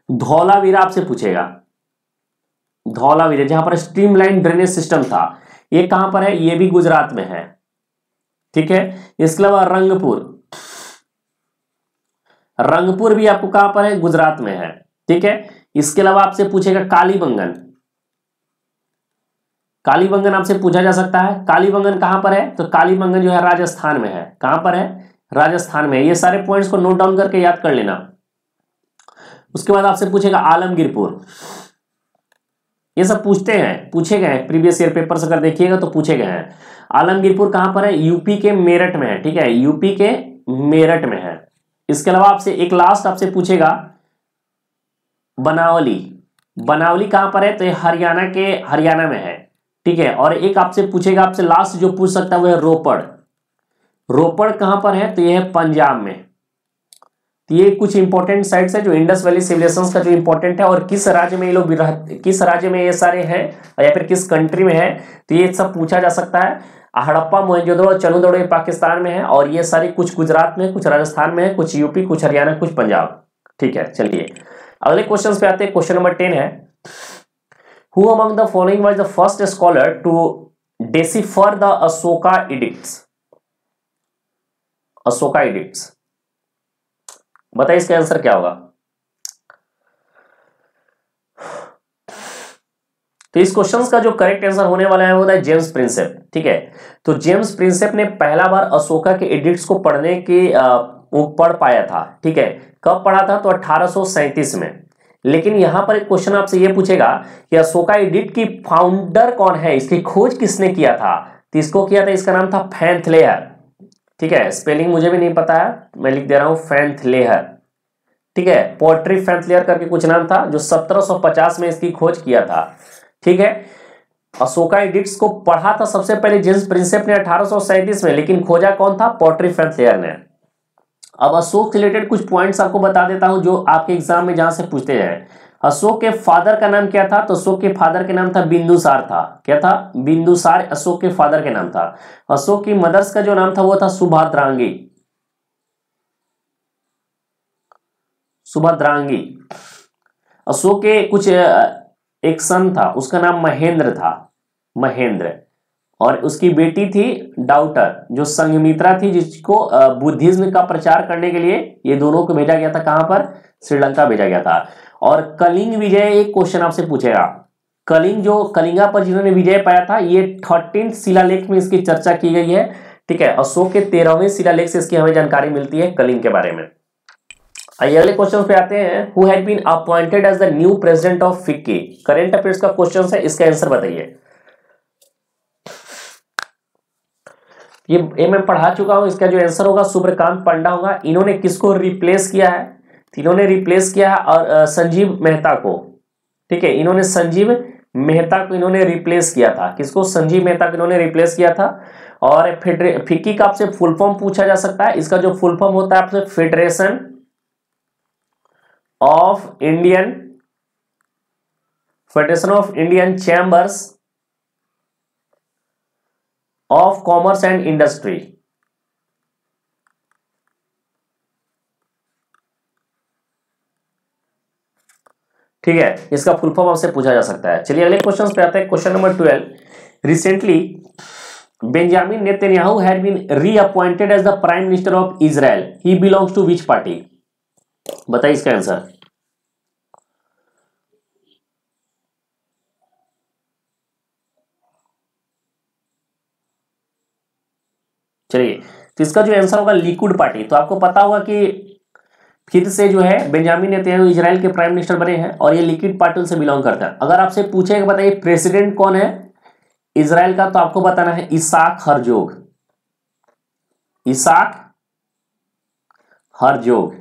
धौलावीरा आपसे पूछेगा। धौलावीरा, जहाँ पर स्ट्रीमलाइन ड्रेनेज सिस्टम था। ये कहाँ पर है? ये भी गुजरात में है। ठीक है, इसके अलावा रंगपुर। रंगपुर भी आपको कहाँ पर है? गुजरात में है। ठीक है? इसके अलावा आपसे पूछेगा कालीबंगन। कालीबंगन आपसे पूछा जा सकता है। कालीबंगन कहाँ पर है? तो कालीबंगन जो है राजस्थान में है। कहाँ पर है? राजस्थान में ये सारे पॉइंट्स को नोट डाउन करके याद कर लेना। उसके बाद आपसे पूछेगा आलमगीरपुर। ये सब पूछते हैं, पूछे गए हैं। प्रीवियस ईयर पेपर अगर देखिएगा तो पूछे गए हैं। आलमगीरपुर कहाँ पर है? यूपी के मेरठ में है। ठीक है? यूपी के मेरठ में है। इसके अलावा आपसे एक लास्ट आपसे पूछेगा बनावली। बनावली कहाँ पर है? तो हरियाणा के हरियाणा में है। ठीक है? और एक आपसे पूछेगा, आपसे लास्ट जो पूछ सकता है वो है रोपड़। रोपड़ कहाँ पर है? तो ये है पंजाब में। तो ये कुछ इंपॉर्टेंट साइट्स है जो इंडस वैली सिविलेशन का जो इंपॉर्टेंट है और किस राज्य में ये लोग किस राज्य में ये सारे हैं या फिर किस कंट्री में है? तो ये सब पूछा जा सकता है। हड़प्पा, मोहनजोदड़ो और चनुदड़ो ये पाकिस्तान में है और ये सारी कुछ गुजरात में, कुछ राजस्थान में है, कुछ यूपी, कुछ हरियाणा, कुछ पंजाब। ठीक है? चलिए। अगले क्वेश्चन पे आते हैं। क्वेश्चन नंबर टेन है। Who among the following was the first scholar to decipher the Ashoka edicts Ashoka edicts बताइए इसका आंसर क्या होगा? तो इस क्वेश्चन का जो करेक्ट आंसर होने वाला है, वो है जेम्स प्रिंसेप ठीक है? तो जेम्स प्रिंसेप ने पहला बार अशोका के एडिक्ट्स को पढ़ने की पढ़ पाया था, ठीक है? कब पढ़ा था? तो अठारह में। लेकिन यहाँ पर एक क्वेश्चन आपसे यह पूछेगा कि अशोका एडिट की फाउंडर कौन है? इसकी खोज किसने किया था? तो इसको किया था, इसका नाम था फैंथलेयर ठीक है? स्पेलिंग मुझे भी नहीं पता है मैं लिख दे रहा हूँ फैंथलेयर ठीक है? पोट्री फैंथलेयर करके कुछ नाम था, जो 1750 में इसकी खोज किया था। ठीक है? अशोका एडिट्स को पढ़ा था सबसे पहले जेम्स प्रिंसेप ने अठारह में, लेकिन खोजा कौन था? पोट्री फैंथलेयर ने। अब अशोक से रिलेटेड कुछ पॉइंट्स आपको बता देता हूँ जो आपके एग्ज़ाम में जहाँ से पूछते हैं। अशोक के फादर का नाम क्या था? तो अशोक के फादर के नाम था बिंदुसार था। क्या था? बिंदुसार अशोक के फादर के नाम था। अशोक की मदर्स का जो नाम था वो था सुभद्रांगी। सुभद्रांगी। अशोक के कुछ एक सन था, उसका नाम महेंद्र था। महेंद्र। और उसकी बेटी थी डाउटर, जो संघमित्रा थी, जिसको बुद्धिज्म का प्रचार करने के लिए ये दोनों को भेजा गया था। कहाँ पर? श्रीलंका भेजा गया था। और कलिंग विजय, एक क्वेश्चन आपसे पूछेगा। कलिंग जो, कलिंगा पर जिन्होंने विजय पाया था, ये थर्टीन शिलालेख में इसकी चर्चा की गई है। ठीक है, अशोक के तेरहवें शिलालेख से इसकी हमें जानकारी मिलती है कलिंग के बारे में। आइए, अगले क्वेश्चन पे आते हैं। Who had been appointed as the new president of FICCI current affairs का क्वेश्चन है, इसका आंसर बताइए। ये ये मैं पढ़ा चुका हूँ, इसका जो आंसर होगा सूर्यकांत पंडा होगा। इन्होंने किसको रिप्लेस किया है? इन्होंने रिप्लेस किया है और संजीव मेहता को। ठीक है, इन्होंने संजीव मेहता को इन्होंने रिप्लेस किया था। किसको? संजीव मेहता को इन्होंने रिप्लेस किया था। और फिक्की का आपसे फुल फॉर्म पूछा जा सकता है। इसका जो फुल फॉर्म होता है आपसे federation of Indian federation of Indian chambers of commerce and industry ठीक है, इसका फुल फॉर्म आपसे पूछा जा सकता है। चलिए अगले क्वेश्चन पे आते हैं। Question number twelve recently Benjamin Netanyahu had been reappointed as the prime minister of Israel he belongs to which party बताइए इसका आंसर चलिए तो इसका जो आंसर होगा लिक्विड पार्टी। तो आपको पता होगा कि फिर से जो है, बेंजामिन नेतन्याहू इजराइल के प्राइम मिनिस्टर बने हैं और ये लिक्विड पार्टी से बिलोंग करता है। अगर आपसे पूछेगा बताइए, प्रेसिडेंट कौन है? इसराइल का तो आपको बताना है, इसाक हरजोग। इसाक हरजोग।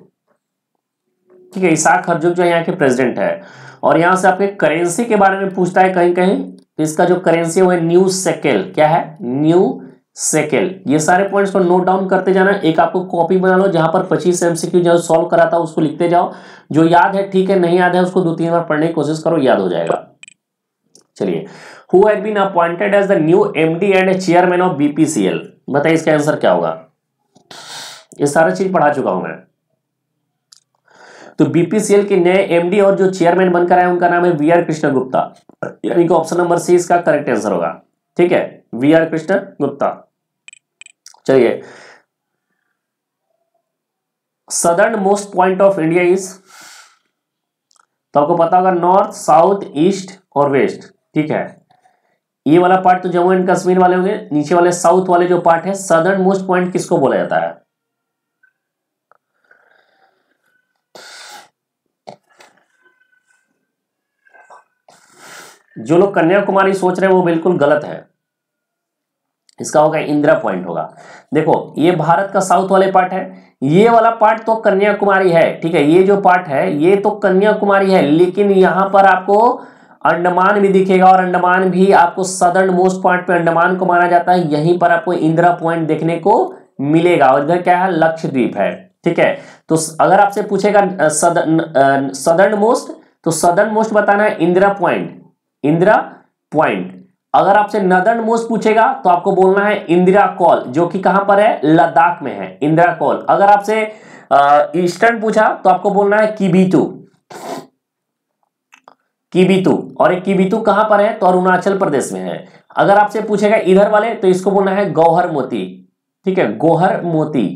ठीक है, इसाक हरजोग जो यहाँ के प्रेसिडेंट है। और यहाँ से आपके करेंसी के बारे में पूछता है कहीं कहीं तो इसका जो करेंसी है वो है न्यू सेकेल। क्या है? न्यू सेकेल ये सारे पॉइंट्स को नोट डाउन करते जाना। एक आपको कॉपी बना लो, जहाँ पर पच्चीस एमसीक्यू जो सॉल्व करा था उसको लिखते जाओ। जो याद है, ठीक है, नहीं याद है, उसको दो तीन बार पढ़ने की कोशिश करो, याद हो जाएगा। चलिए। Who had been appointed as the new MD and chairman of BPCL बताइए इसका आंसर क्या होगा? ये सारा चीज़ पढ़ा चुका हूँ मैं। तो बीपीसीएल के नए एमडी और जो चेयरमैन बनकर आए उनका नाम है वी आर कृष्ण गुप्ता यानी कि ऑप्शन नंबर सी इसका करेक्ट आंसर होगा। ठीक है? वी आर कृष्ण गुप्ता चलिए। Southern most point of India is तो आपको पता होगा नॉर्थ साउथ ईस्ट और वेस्ट ठीक है? ये वाला पार्ट तो जम्मू एंड कश्मीर वाले होंगे, नीचे वाले साउथ वाले जो पार्ट है सदर्न मोस्ट पॉइंट किसको बोला जाता है? जो लोग कन्याकुमारी सोच रहे हैं, वो बिल्कुल गलत है। इसका होगा इंदिरा पॉइंट होगा। देखो, ये भारत का साउथ वाले पार्ट है। ये वाला पार्ट तो कन्याकुमारी है, ठीक है? ये जो पार्ट है, ये तो कन्याकुमारी है, लेकिन यहाँ पर आपको अंडमान भी दिखेगा और अंडमान भी आपको सदर्न मोस्ट पॉइंट पे अंडमान को माना जाता है। यहीं पर आपको इंदिरा पॉइंट देखने को मिलेगा और इधर क्या है? लक्षद्वीप है, ठीक है? तो अगर आपसे पूछेगा सदर्न सदर्न मोस्ट तो सदर्न मोस्ट बताना है इंदिरा पॉइंट इंदिरा पॉइंट। अगर आपसे नदर्न मोस्ट पूछेगा तो आपको बोलना है इंदिरा कॉल, जो कि कहाँ पर है? लद्दाख में है। इंदिरा कॉल। अगर आपसे ईस्टर्न पूछा तो आपको बोलना है किबीतू। किबीतू। और एक किबीतू कहाँ पर है? तो अरुणाचल प्रदेश में है। अगर आपसे पूछेगा इधर वाले तो इसको बोलना है गौहर मोती ठीक है? गोहर मोती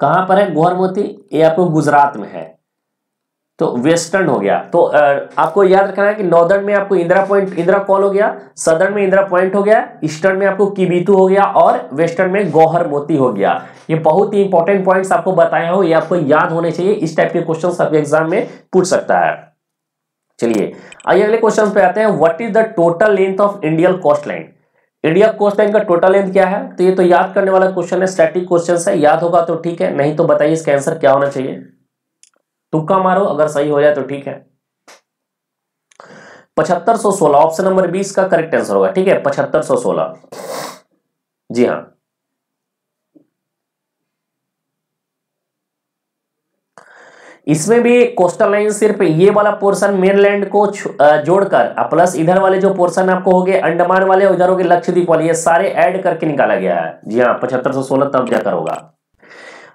कहाँ पर है गोहर मोती ये आपको गुजरात में है। तो वेस्टर्न हो गया। तो आपको याद रखना है कि नॉर्दर्न में आपको इंदिरा पॉइंट इंदिरा कॉल हो गया सदर्न में इंदिरा पॉइंट हो गया ईस्टर्न में आपको किबीतू हो गया और वेस्टर्न में गौहर मोती हो गया। ये बहुत ही इंपॉर्टेंट पॉइंट्स आपको बताया हो, ये आपको याद होने चाहिए। इस टाइप के क्वेश्चन आपके एग्ज़ाम में पूछ सकता है। चलिए, आइए अगले क्वेश्चन पे आते हैं। What is the total length of Indian coast line India coast line का टोटल लेंथ क्या है? तो ये तो याद करने वाला क्वेश्चन है स्टैटिक क्वेश्चन है, याद होगा तो ठीक है, नहीं तो बताइए इसका आंसर क्या होना चाहिए। तुक्का मारो, अगर सही हो जाए तो ठीक है। पचहत्तर सो सोलह ऑप्शन नंबर बीस का करेक्ट आंसर होगा, ठीक है? पचहत्तर सो सोलह। जी हाँ। इसमें भी कोस्टल लाइन सिर्फ़ ये वाला पोर्शन मेनलैंड को जोड़कर प्लस इधर वाले जो पोर्शन आपको हो गए, अंडमान वाले उधर हो गए, लक्षद्वीप वाले, ये सारे ऐड करके निकाला गया है। जी हाँ पचहत्तर सौ सोलह तब जाकर होगा।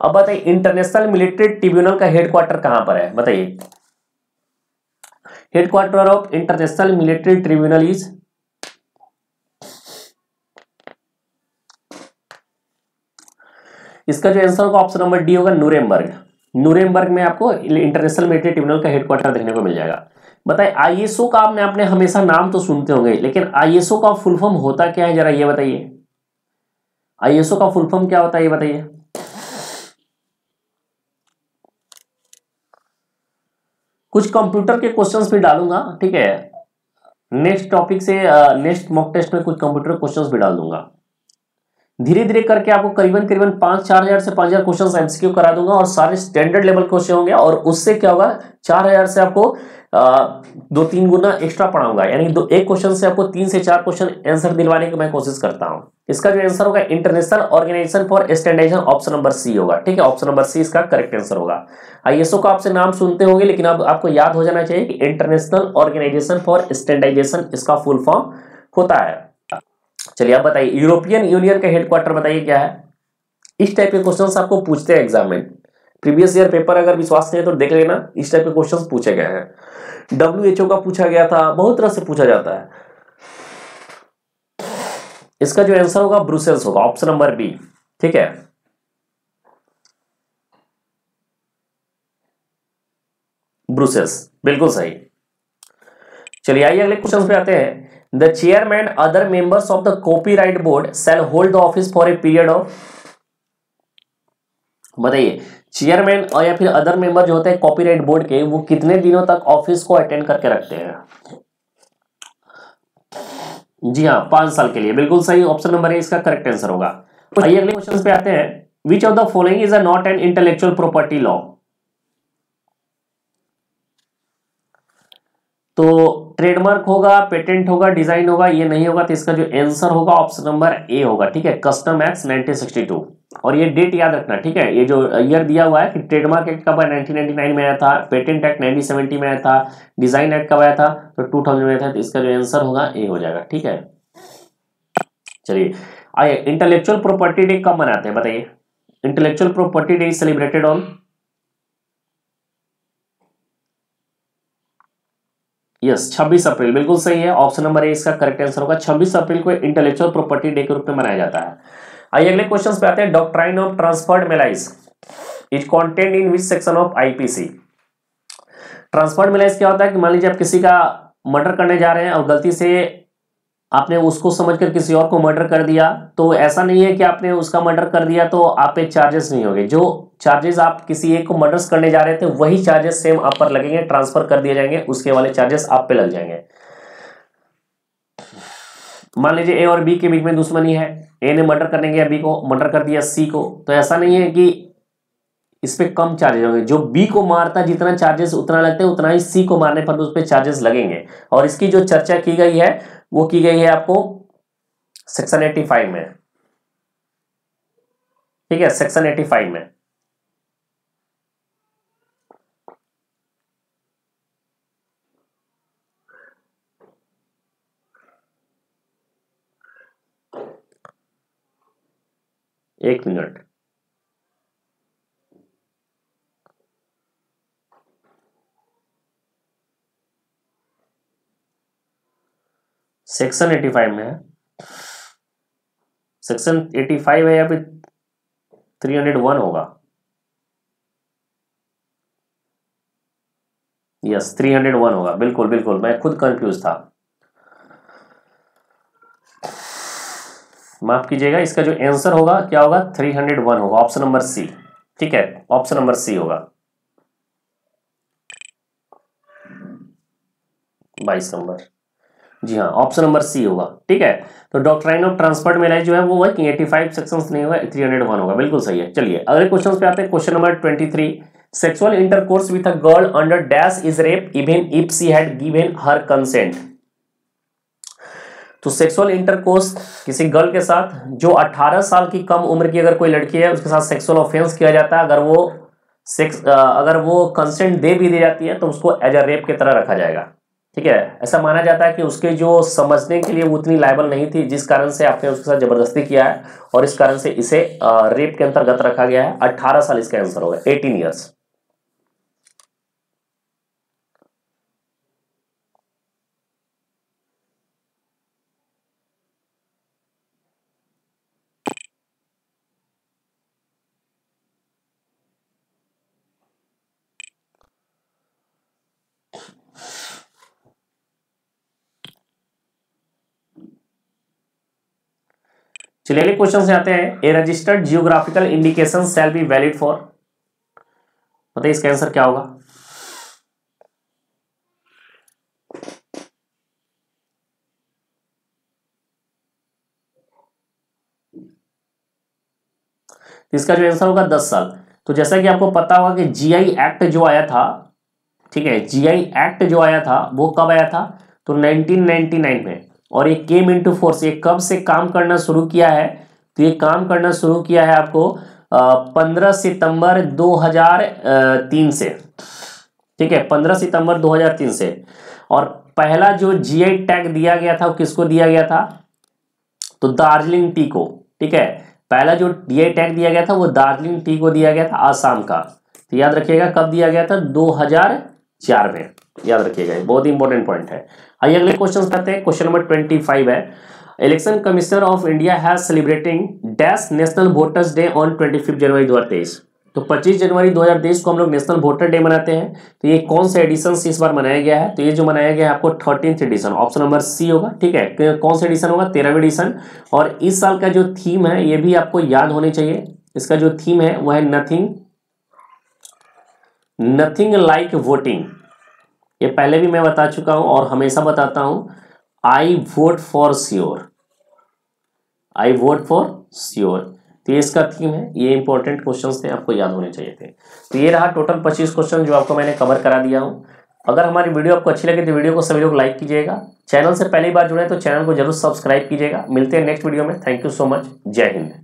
अब बताइए इंटरनेशनल मिलिट्री ट्रिब्यूनल का हेडक्वार्टर कहाँ पर है? बताइए। Headquarter of international military tribunal is इसका जो आंसर होगा ऑप्शन नंबर डी होगा नूरेमबर्ग नूरेमबर्ग में आपको इंटरनेशनल मिलिट्री ट्रिब्यूनल का हेडक्वार्टर देखने को मिल जाएगा। बताए आईएसओ का आपने आपने हमेशा नाम तो सुनते होंगे, लेकिन आईएसओ का फुल फॉर्म होता क्या है? जरा ये बताइए। आईएसओ का फुल फॉर्म क्या होता है, ये बताइए। कुछ कंप्यूटर के क्वेश्चंस भी डालूँगा, ठीक है? नेक्स्ट टॉपिक से नेक्स्ट मॉक टेस्ट में कुछ कंप्यूटर क्वेश्चंस भी डाल दूँगा। धीरे धीरे करके आपको करीबन करीबन पाँच चार हज़ार से पाँच हज़ार क्वेश्चन एमसीक्यू करा दूँगा और सारे स्टैंडर्ड लेवल क्वेश्चन होंगे और उससे क्या होगा? चार हज़ार से आपको आ, दो तीन गुना एक्स्ट्रा पढ़ाऊँगा। यानी दो एक क्वेश्चन से आपको तीन से चार क्वेश्चन आंसर दिलवाने की मैं कोशिश करता हूँ। इसका जो आंसर होगा international organisation for standardisation option number C होगा। ठीक है ऑप्शन नंबर सी इसका करेक्ट आंसर होगा। आईएसओ का आपसे नाम सुनते होंगे लेकिन अब आपको याद हो जाना चाहिए कि इंटरनेशनल ऑर्गेनाइजेशन फॉर स्टैंडाइजेशन इसका फुल फॉर्म होता है। चलिए आप बताइए यूरोपियन यूनियन का हेडक्वार्टर बताइए क्या है? इस टाइप के क्वेश्चन आपको पूछते हैं एग्ज़ाम में। प्रीवियस ईयर पेपर अगर विश्वास नहीं है तो देख लेना, इस टाइप के क्वेश्चन पूछे गए हैं। डब्ल्यू का पूछा गया था, बहुत तरह से पूछा जाता है। इसका जो आंसर होगा ब्रुसेल्स होगा ऑप्शन नंबर बी ठीक है? ब्रुसेल्स बिल्कुल सही। चलिए आइए अगले क्वेश्चन पे आते हैं। The chairman other members of the copyright board shall hold the office for a period of बताइए। चेयरमैन और या फिर अदर मेंबर जो होते हैं कॉपीराइट बोर्ड के, वो कितने दिनों तक ऑफ़िस को अटेंड करके रखते हैं? जी हाँ पाँच साल के लिए। बिल्कुल सही ऑप्शन नंबर है, इसका करेक्ट आंसर होगा। आइए अगले क्वेश्चन पे आते हैं। Which of the following is a not an intellectual property law तो ट्रेडमार्क होगा पेटेंट होगा डिज़ाइन होगा, ये नहीं होगा तो इसका जो आंसर होगा ऑप्शन नंबर ए होगा, ठीक है? कस्टम एक्ट 1962 और ये डेट याद रखना, ठीक है? ये जो ईयर दिया हुआ है कि ट्रेडमार्क एक्ट कब आया? 1999 में आया था पेटेंट एक्ट 1970 में आया था डिज़ाइन एक्ट कब आया था? तो 2000 में आया था तो इसका जो आंसर होगा ए हो जाएगा, ठीक है? चलिए, आइए इंटेलेक्चुअल प्रॉपर्टी डे कब मनाते हैं, बताइए। Intellectual property day is celebrated on yes 26 April, बिल्कुल सही है। ऑप्शन नंबर ए इसका करेक्ट आंसर होगा। 26 अप्रैल को इंटेलेक्चुअल प्रॉपर्टी डे के रूप में मनाया जाता है। आइए अगले क्वेश्चन पे आते हैं। Doctrine of transferred malice is content in which section of IPC transferred malice क्या होता है कि मान लीजिए आप किसी का मर्डर करने जा रहे हैं और गलती से आपने उसको समझकर किसी और को मर्डर कर दिया तो ऐसा नहीं है कि आपने उसका मर्डर कर दिया तो आप पे चार्जेस नहीं होंगे। जो चार्जेस आप किसी एक को मर्डर्स करने जा रहे थे, वही चार्जेस सेम आप पर लगेंगे ट्रांसफ़र कर दिए जाएँगे, उसके वाले चार्जेस आप पे लग जाएँगे। मान लीजिए ए और बी के बीच में दुश्मनी है ए ने मर्डर करने गया बी को मर्डर कर दिया सी को तो ऐसा नहीं है कि इस पर कम चार्जेस होंगे। जो बी को मारता, जितना चार्जेस उतना लगते हैं, उतना ही सी को मारने पर उस पर चार्जेस लगेंगे। और इसकी जो चर्चा की गई है वो की गई है आपको सेक्शन 85 में। ठीक है, सेक्शन 85 में। एक मिनट। सेक्शन 85 में है। सेक्शन 85 है या फिर 301 होगा। यस 301 होगा। बिल्कुल बिल्कुल, मैं खुद कंफ्यूज था। माफ़ कीजिएगा, इसका जो आंसर होगा, क्या होगा? 301 होगा ऑप्शन नंबर सी ठीक है ऑप्शन नंबर सी होगा। बाईस नंबर। जी हाँ ऑप्शन नंबर सी होगा, ठीक है? तो डॉक्ट्राइन ऑफ़ ट्रांसपोर्ट में जो है वो वर्किंग एटी फाइव सेक्शन नहीं होगा थ्री हंड्रेड वन होगा, बिल्कुल सही है। चलिए, अगले क्वेश्चन पे आते हैं question number twenty three sexual intercourse with a girl under dash is rape even if she had given her consent तो सेक्सुअल इंटरकोर्स किसी गर्ल के साथ, जो 18 साल की कम उम्र की अगर कोई लड़की है, उसके साथ सेक्सुअल ऑफेंस किया जाता है, अगर वो सेक्स अगर वो कंसेंट दे भी दी जाती है तो उसको एज अ रेप की तरह रखा जाएगा। ठीक है? ऐसा माना जाता है कि उसके जो समझने के लिए वो उतनी लायबल नहीं थी, जिस कारण से आपने उसके साथ ज़बरदस्ती किया है और इस कारण से इसे रेप के अंतर्गत रखा गया है। अट्ठारह साल इसका आंसर होगा एटीन ईयर्स चलिए अगले क्वेश्चन से आते हैं। A registered geographical indication shall be valid for बताइए इसका आंसर क्या होगा? इसका जो आंसर होगा दस साल। तो जैसा कि आपको पता होगा कि जीआई एक्ट जो आया था, ठीक है जीआई एक्ट जो आया था, वो कब आया था? तो 1999 में। और ये केम इंटू फोर्स ये कब से काम करना शुरू किया है? तो ये काम करना शुरू किया है आपको पंद्रह सितंबर 2003 से। ठीक है, पंद्रह सितंबर 2003 से। और पहला जो जीआई टैग दिया गया था, वो किसको दिया गया था? तो दार्जिलिंग टी को। ठीक है, पहला जो जीआई टैग दिया गया था, वो दार्जिलिंग टी को दिया गया था आसाम का। तो याद रखिएगा, कब दिया गया था? 2004 में। याद रखिएगा बहुत ही इंपॉर्टेंट पॉइंट है। आइए अगले क्वेश्चन करते हैं। क्वेश्चन नंबर ट्वेंटी फाइव है। Election commissioner of India has celebrating dash national voters day on twenty fifth January दो तो 25 जनवरी 2023 को हम लोग नेशनल वोटर डे मनाते हैं। तो ये कौन सा एडिशन इस बार मनाया गया है? तो ये जो मनाया गया है आपको thirteenth edition option number C होगा, ठीक है? कौन सा एडिशन होगा? तेरहवें एडिशन और इस साल का जो थीम है, ये भी आपको याद होने चाहिए। इसका जो थीम है वह है नथिंग नथिंग लाइक वोटिंग ये पहले भी मैं बता चुका हूँ और हमेशा बताता हूँ। I vote for sure I vote for sure तो ये इसका थीम है। ये इंपॉर्टेंट क्वेश्चंस थे, आपको याद होने चाहिए थे। तो ये रहा टोटल पच्चीस क्वेश्चन जो आपको मैंने कवर करा दिया हूँ। अगर हमारी वीडियो आपको अच्छी लगे तो वीडियो को सभी लोग लाइक कीजिएगा। चैनल से पहली बार जुड़े तो चैनल को ज़रूर सब्सक्राइब कीजिएगा। मिलते हैं नेक्स्ट वीडियो में। थैंक यू सो मच जय हिंद।